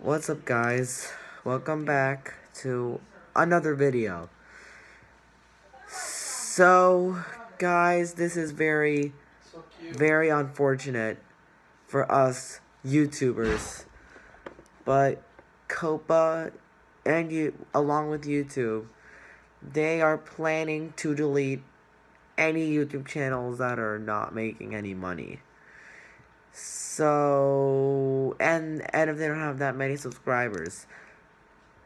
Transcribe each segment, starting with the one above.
What's up guys? Welcome back to another video. So, guys, this is very, very unfortunate for us YouTubers. But COPPA and you, along with YouTube, they are planning to delete any YouTube channels that are not making any money. So, and, if they don't have that many subscribers.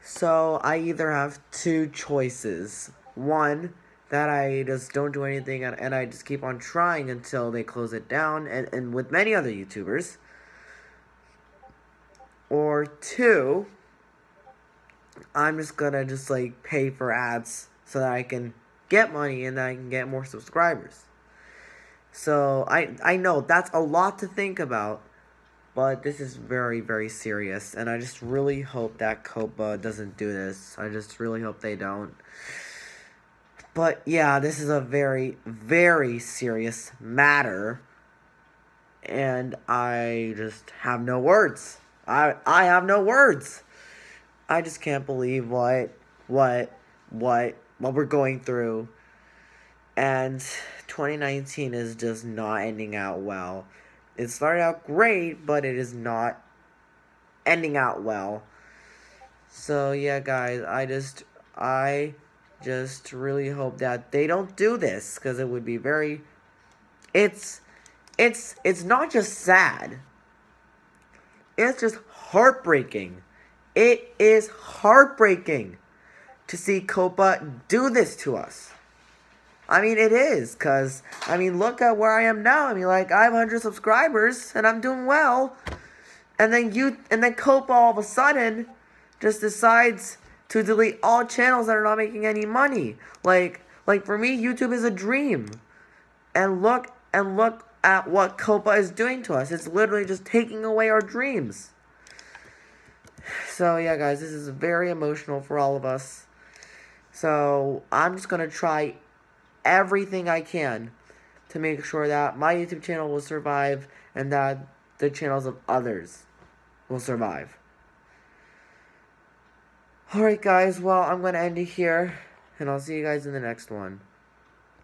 So, I either have two choices. One, that I just don't do anything and, and I just keep on trying until they close it down, and, and with many other YouTubers. Or two, I'm just gonna just like pay for ads so that I can get money and that I can get more subscribers. So I I know that's a lot to think about, but this is very very serious, and I just really hope that COPPA doesn't do this. I just really hope they don't. But yeah, this is a very very serious matter, and I just have no words. I I have no words. I just can't believe what what what what we're going through. And 2019 is just not ending out well. It started out great, but it is not ending out well. So yeah, guys, I just I just really hope that they don't do this cuz it would be very it's it's it's not just sad. It's just heartbreaking. It is heartbreaking to see COPPA do this to us. I mean, it is, because, I mean, look at where I am now. I mean, like, I have 100 subscribers, and I'm doing well. And then you, and then COPPA all of a sudden just decides to delete all channels that are not making any money. Like, like for me, YouTube is a dream. And look, and look at what COPPA is doing to us. It's literally just taking away our dreams. So, yeah, guys, this is very emotional for all of us. So, I'm just going to try everything I can to make sure that my YouTube channel will survive and that the channels of others will survive. Alright, guys, well, I'm going to end it here, and I'll see you guys in the next one.